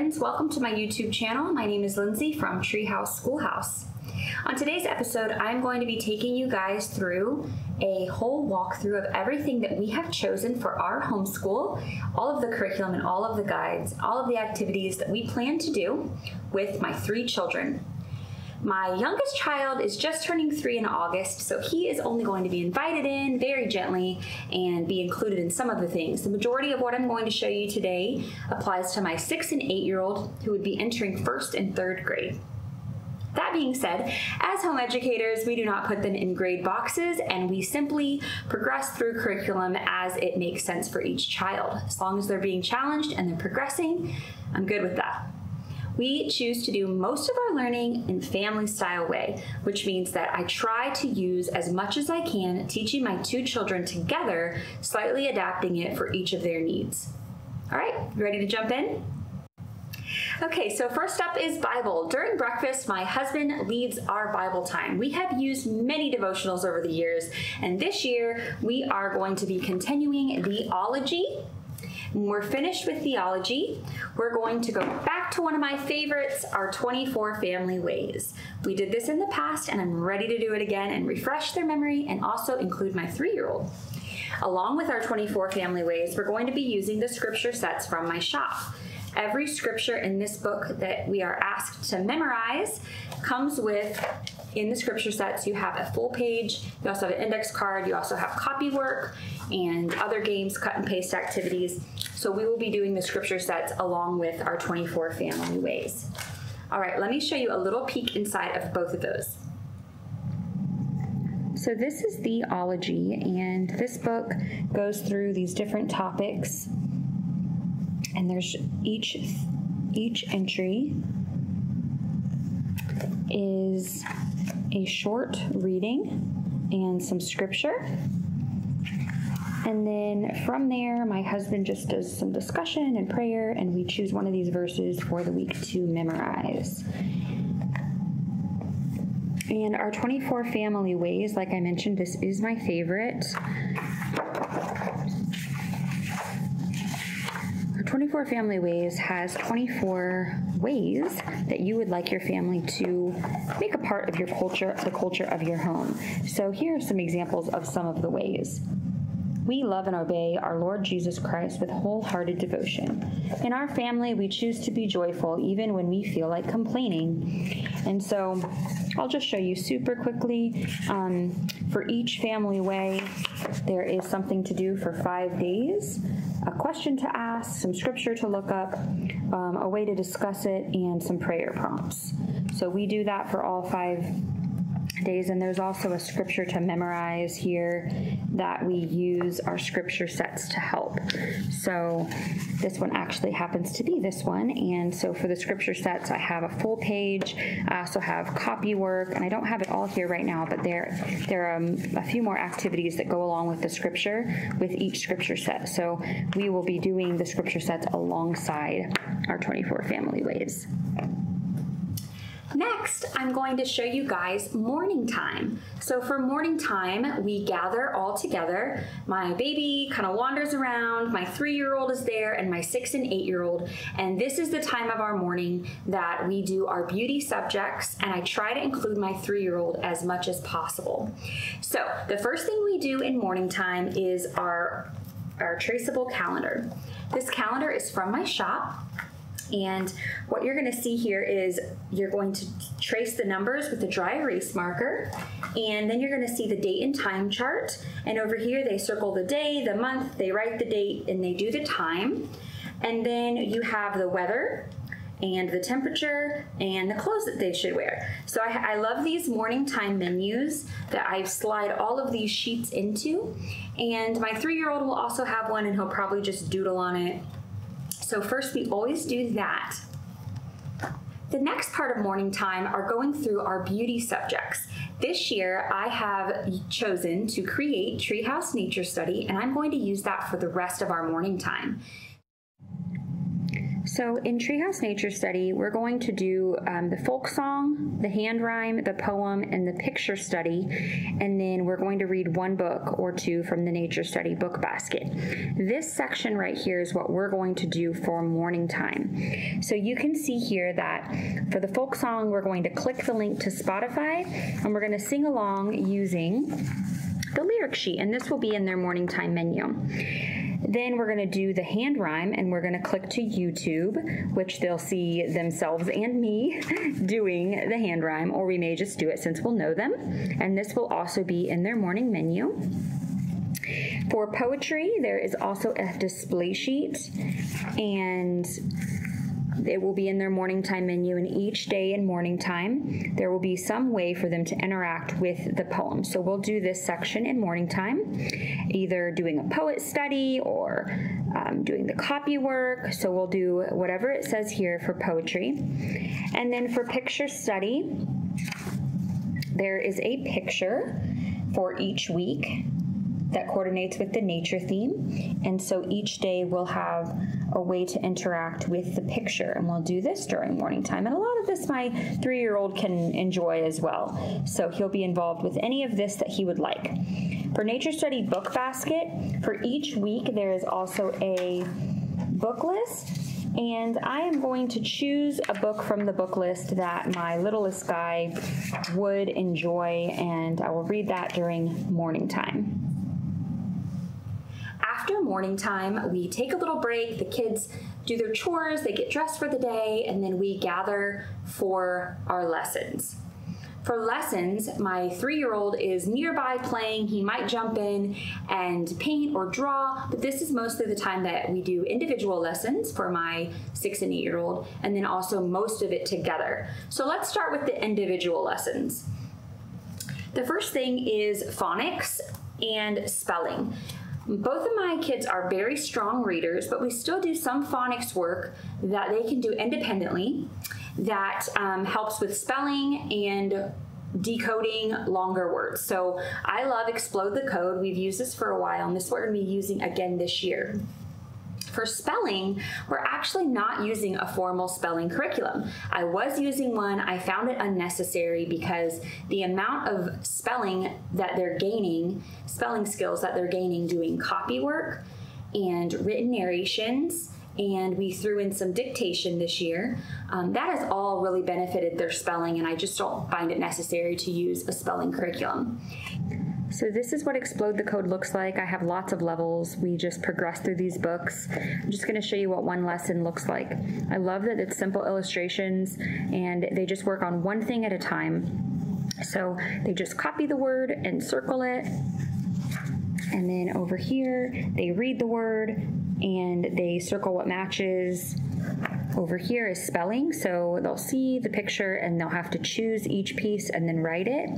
Friends, welcome to my YouTube channel. My name is Lindsay from Treehouse Schoolhouse. On today's episode, I'm going to be taking you guys through a whole walkthrough of everything that we have chosen for our homeschool, all of the curriculum and all of the guides, all of the activities that we plan to do with my three children. My youngest child is just turning three in August, so he is only going to be invited in very gently and be included in some of the things. The majority of what I'm going to show you today applies to my six and eight year old who would be entering first and third grade. That being said, as home educators, we do not put them in grade boxes and we simply progress through curriculum as it makes sense for each child. As long as they're being challenged and they're progressing, I'm good with that we choose to do most of our learning in family style way, which means that I try to use as much as I can teaching my two children together, slightly adapting it for each of their needs. All right, ready to jump in? Okay, so first up is Bible. During breakfast, my husband leads our Bible time. We have used many devotionals over the years, and this year we are going to be continuing The Ology when we're finished with The Ology, we're going to go back to one of my favorites, our 24 family ways. We did this in the past, and I'm ready to do it again and refresh their memory and also include my three year old. Along with our 24 family ways, we're going to be using the scripture sets from my shop. Every scripture in this book that we are asked to memorize comes with in the scripture sets, you have a full page, you also have an index card, you also have copy work and other games, cut and paste activities. So we will be doing the scripture sets along with our 24 family ways. All right, let me show you a little peek inside of both of those. So this is The Ology, and this book goes through these different topics, and there's each each entry is a short reading and some scripture. And then from there, my husband just does some discussion and prayer, and we choose one of these verses for the week to memorize. And our 24 family ways, like I mentioned, this is my favorite. Our 24 Family Ways has 24 ways that you would like your family to make a part of your culture, the culture of your home. So here are some examples of some of the ways. We love and obey our Lord Jesus Christ with wholehearted devotion. In our family, we choose to be joyful even when we feel like complaining. And so I'll just show you super quickly. Um, for each family way, there is something to do for five days a question to ask, some scripture to look up, um, a way to discuss it, and some prayer prompts. So we do that for all five days. And there's also a scripture to memorize here that we use our scripture sets to help. So this one actually happens to be this one. And so for the scripture sets, I have a full page. I also have copy work, and I don't have it all here right now, but there, there are um, a few more activities that go along with the scripture with each scripture set. So we will be doing the scripture sets alongside our 24 family ways. Next, I'm going to show you guys morning time. So for morning time, we gather all together. My baby kind of wanders around, my three-year-old is there, and my six and eight-year-old. And this is the time of our morning that we do our beauty subjects, and I try to include my three-year-old as much as possible. So the first thing we do in morning time is our, our traceable calendar. This calendar is from my shop. And what you're going to see here is you're going to trace the numbers with a dry erase marker. And then you're going to see the date and time chart. And over here, they circle the day, the month, they write the date, and they do the time. And then you have the weather, and the temperature and the clothes that they should wear. So I, I, love these morning time menus that I slide all of these sheets into. And my three year old will also have one and he'll probably just doodle on it so first we always do that. The next part of morning time are going through our beauty subjects. This year, I have chosen to create Treehouse Nature Study, and I'm going to use that for the rest of our morning time. So in Treehouse Nature Study, we're going to do um, the folk song, the hand rhyme, the poem, and the picture study, and then we're going to read one book or two from the Nature Study book basket. This section right here is what we're going to do for morning time. So you can see here that for the folk song, we're going to click the link to Spotify, and we're going to sing along using the lyric sheet, and this will be in their morning time menu. Then we're going to do the hand rhyme and we're going to click to YouTube, which they'll see themselves and me doing the hand rhyme, or we may just do it since we'll know them. And this will also be in their morning menu. For poetry, there is also a display sheet and it will be in their morning time menu, and each day in morning time, there will be some way for them to interact with the poem. So we'll do this section in morning time, either doing a poet study or um, doing the copy work. So we'll do whatever it says here for poetry. And then for picture study, there is a picture for each week that coordinates with the nature theme. And so each day we'll have a way to interact with the picture. And we'll do this during morning time. And a lot of this my three year old can enjoy as well. So he'll be involved with any of this that he would like. For Nature Study Book Basket, for each week there is also a book list and I am going to choose a book from the book list that my littlest guy would enjoy, and I will read that during morning time after morning time, we take a little break. The kids do their chores, they get dressed for the day, and then we gather for our lessons. For lessons, my three year old is nearby playing. He might jump in and paint or draw, but this is mostly the time that we do individual lessons for my six and eight year old, and then also most of it together. So let's start with the individual lessons. The first thing is phonics and spelling. Both of my kids are very strong readers, but we still do some phonics work that they can do independently that um, helps with spelling and decoding longer words. So I love Explode the Code. We've used this for a while, and this is we're going to be using again this year. For spelling, we're actually not using a formal spelling curriculum. I was using one, I found it unnecessary because the amount of spelling that they're gaining, spelling skills that they're gaining doing copy work and written narrations and we threw in some dictation this year. Um, that has all really benefited their spelling, and I just don't find it necessary to use a spelling curriculum. So this is what Explode the Code looks like. I have lots of levels. We just progress through these books. I'm just gonna show you what one lesson looks like. I love that it's simple illustrations and they just work on one thing at a time. So they just copy the word and circle it. And then over here, they read the word and they circle what matches. Over here is spelling, so they'll see the picture and they'll have to choose each piece and then write it.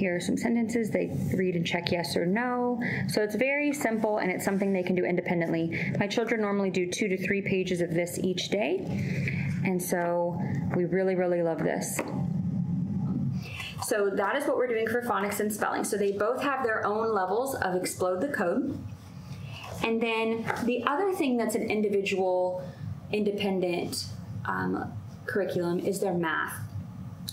Here are some sentences. They read and check yes or no. So it's very simple and it's something they can do independently. My children normally do two to three pages of this each day. And so we really, really love this. So that is what we're doing for phonics and spelling. So they both have their own levels of explode the code. And then the other thing that's an individual, independent um, curriculum is their math.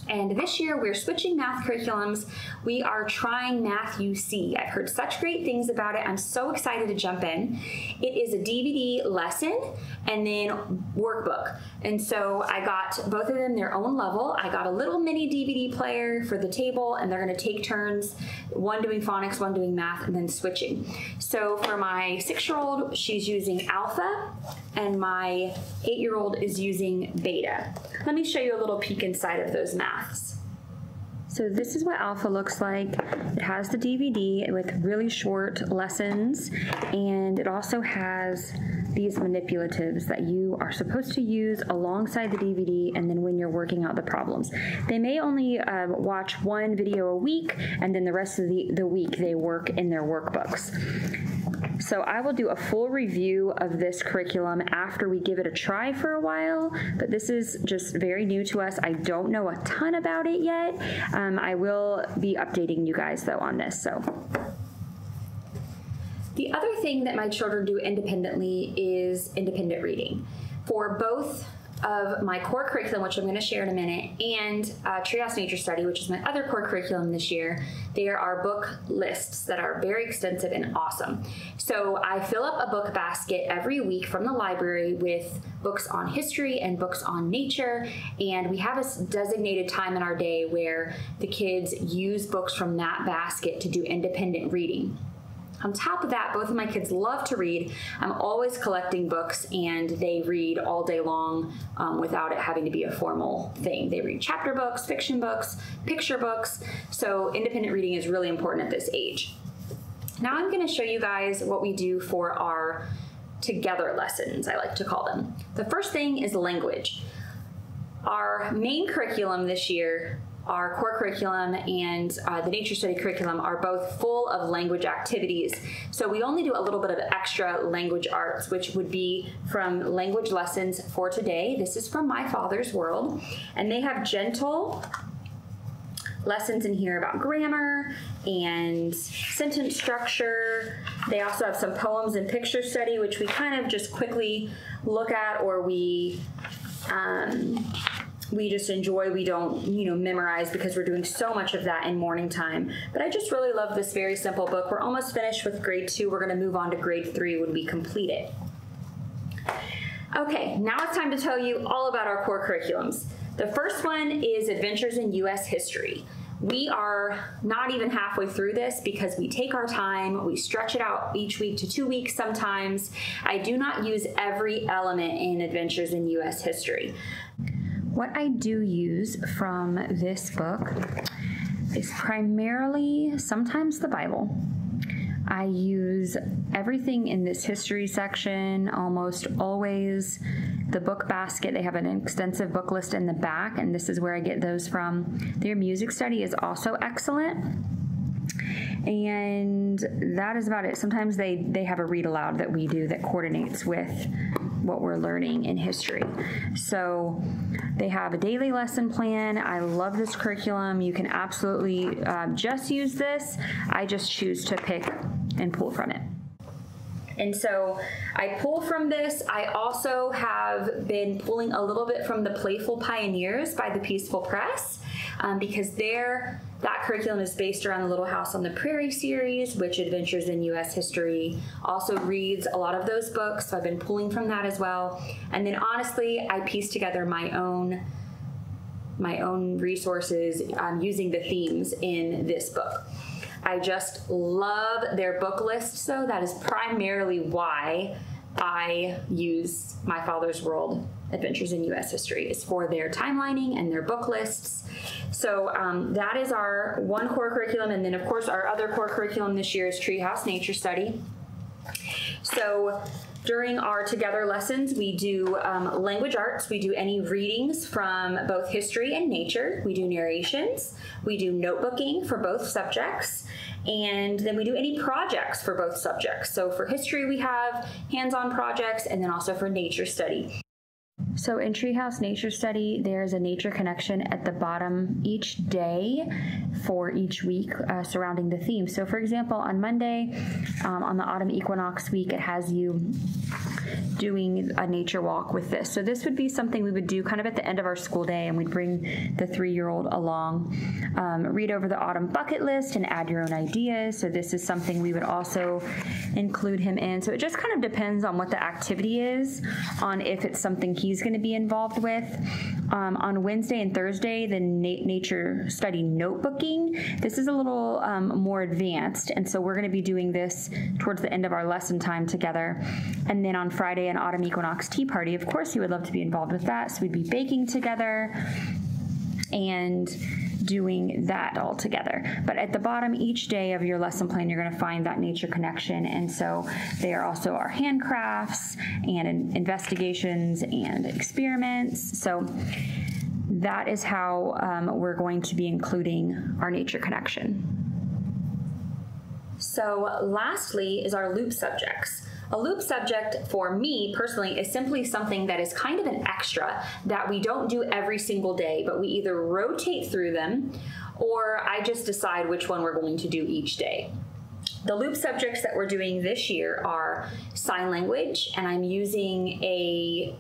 And this year we're switching math curriculums. We are trying Math-U-See. I've heard such great things about it. I'm so excited to jump in. It is a DVD lesson and then workbook. And so I got both of them their own level. I got a little mini DVD player for the table and they're going to take turns, one doing phonics, one doing math, and then switching. So for my six year old, she's using alpha and my eight year old is using beta. Let me show you a little peek inside of those So this is what Alpha looks like. It has the DVD with really short lessons and it also has these manipulatives that you are supposed to use alongside the DVD and then when you're working out the problems. They may only um, watch one video a week and then the rest of the, the week they work in their workbooks. So I will do a full review of this curriculum after we give it a try for a while, but this is just very new to us. I don't know a ton about it yet. Um, I will be updating you guys though on this. So The other thing that my children do independently is independent reading. For both of my core curriculum, which I'm going to share in a minute, and uh, Treehouse Nature Study, which is my other core curriculum this year, there are book lists that are very extensive and awesome. So I fill up a book basket every week from the library with books on history and books on nature, and we have a designated time in our day where the kids use books from that basket to do independent reading. On top of that, both of my kids love to read. I'm always collecting books and they read all day long um, without it having to be a formal thing. They read chapter books, fiction books, picture books. So, independent reading is really important at this age. Now, I'm going to show you guys what we do for our together lessons, I like to call them. The first thing is language. Our main curriculum this year our core curriculum and uh, the nature study curriculum are both full of language activities. So we only do a little bit of extra language arts, which would be from language lessons for today. This is from My Father's World, and they have gentle lessons in here about grammar and sentence structure. They also have some poems and picture study, which we kind of just quickly look at or we um, we just enjoy we don't you know memorize because we're doing so much of that in morning time but i just really love this very simple book we're almost finished with grade two we're going to move on to grade three when we complete it okay now it's time to tell you all about our core curriculums the first one is adventures in us history we are not even halfway through this because we take our time, we stretch it out each week to two weeks sometimes. I do not use every element in Adventures in U.S. History. What I do use from this book is primarily sometimes the Bible. I use everything in this history section, almost always the book basket. They have an extensive book list in the back, and this is where I get those from. Their music study is also excellent. And that is about it. Sometimes they, they have a read aloud that we do that coordinates with what we're learning in history. So they have a daily lesson plan. I love this curriculum. You can absolutely uh, just use this. I just choose to pick and pull from it. And so I pull from this. I also have been pulling a little bit from the Playful Pioneers by the Peaceful Press um, because there that curriculum is based around the Little House on the Prairie series, which Adventures in U.S. History also reads a lot of those books. So I've been pulling from that as well. And then honestly, I pieced together my own my own resources um, using the themes in this book. I just love their book list, so that is primarily why I use My Father's World Adventures in U.S. History is for their timelining and their book lists. So um, that is our one core curriculum, and then of course our other core curriculum this year is Treehouse Nature Study. So during our together lessons, we do um, language arts. We do any readings from both history and nature. We do narrations. We do notebooking for both subjects. And then we do any projects for both subjects. So for history, we have hands on projects, and then also for nature study. So in Treehouse Nature Study, there's a nature connection at the bottom each day for each week uh, surrounding the theme. So, for example, on Monday, um, on the autumn equinox week, it has you doing a nature walk with this. So, this would be something we would do kind of at the end of our school day, and we'd bring the three year old along, um, read over the autumn bucket list, and add your own ideas. So, this is something we would also include him in. So, it just kind of depends on what the activity is, on if it's something he's going to be involved with. Um, on Wednesday and Thursday, the na- nature study notebooking. This is a little um, more advanced, and so we're going to be doing this towards the end of our lesson time together. And then on Friday, an autumn equinox tea party. Of course, he would love to be involved with that, so we'd be baking together and doing that all together. But at the bottom each day of your lesson plan, you're going to find that nature connection. And so they are also our handcrafts and investigations and experiments. So that is how um, we're going to be including our nature connection. So, lastly, is our loop subjects. A loop subject for me personally is simply something that is kind of an extra that we don't do every single day, but we either rotate through them or I just decide which one we're going to do each day. the loop subjects that we're doing this year are sign language, and I'm using a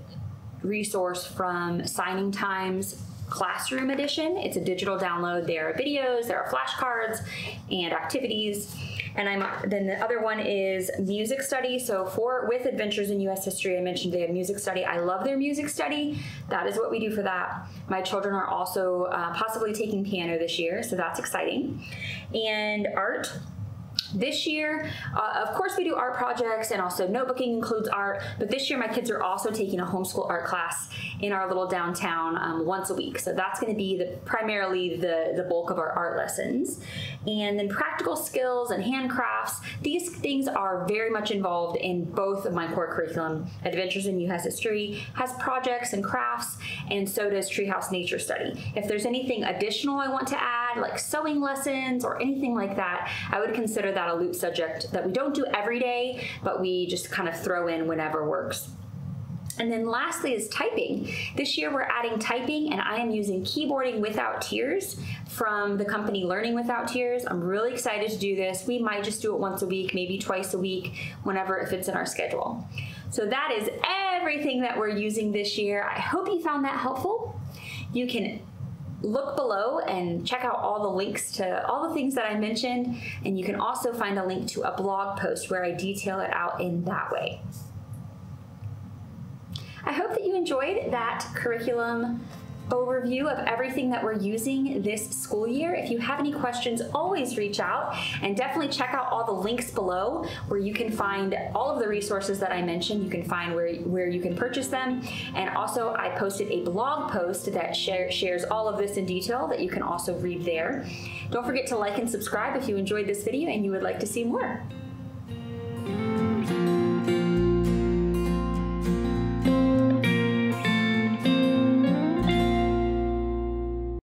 resource from Signing Times Classroom Edition. It's a digital download. There are videos, there are flashcards, and activities. And I'm then the other one is music study. So for with Adventures in U.S. History, I mentioned they have music study. I love their music study. That is what we do for that. My children are also uh, possibly taking piano this year, so that's exciting. And art this year, uh, of course, we do art projects and also notebooking includes art, but this year my kids are also taking a homeschool art class in our little downtown um, once a week. So that's going to be the primarily the, the bulk of our art lessons. And then practical skills and handcrafts, these things are very much involved in both of my core curriculum. Adventures in U.S. History has projects and crafts, and so does Treehouse Nature Study. If there's anything additional I want to add, like sewing lessons or anything like that, I would consider that a loop subject that we don't do every day, but we just kind of throw in whenever works. And then lastly is typing. This year we're adding typing and I am using keyboarding without tears from the company Learning Without Tears. I'm really excited to do this. We might just do it once a week, maybe twice a week, whenever it fits in our schedule. So that is everything that we're using this year. I hope you found that helpful. You can look below and check out all the links to all the things that I mentioned. And you can also find a link to a blog post where I detail it out in that way. I hope that you enjoyed that curriculum overview of everything that we're using this school year. If you have any questions, always reach out and definitely check out all the links below where you can find all of the resources that I mentioned. You can find where, where you can purchase them. And also I posted a blog post that share, shares all of this in detail that you can also read there. Don't forget to like and subscribe if you enjoyed this video and you would like to see more.